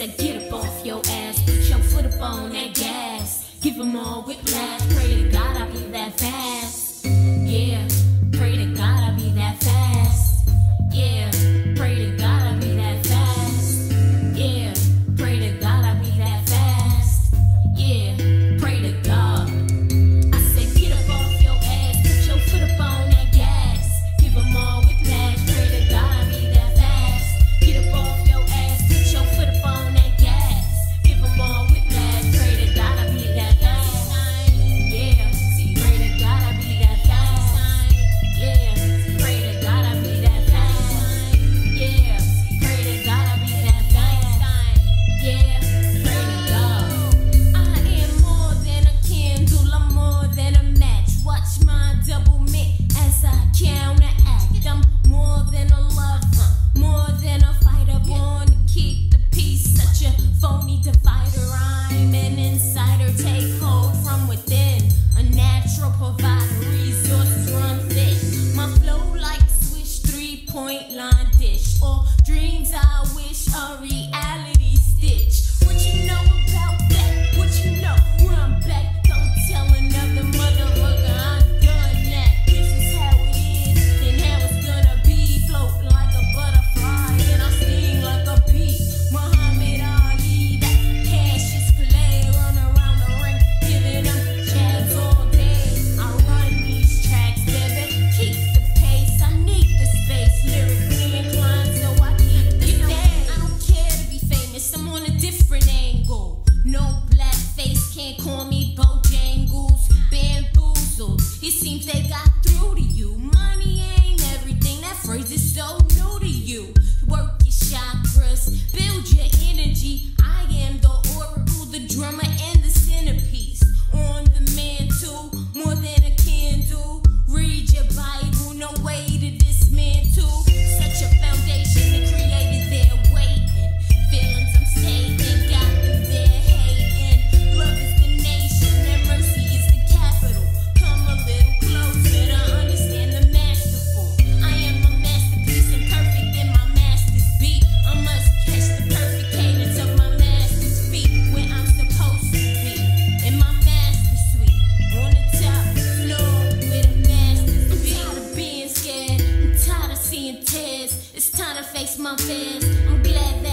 said, get up off your ass, put your foot up on that gas. Give them all whiplash, pray to God I be that fast. Yeah. take It seems they got through to you. Money ain't everything. That phrase is so new to you. Work your chakras. It's time to face my fears. I'm glad that.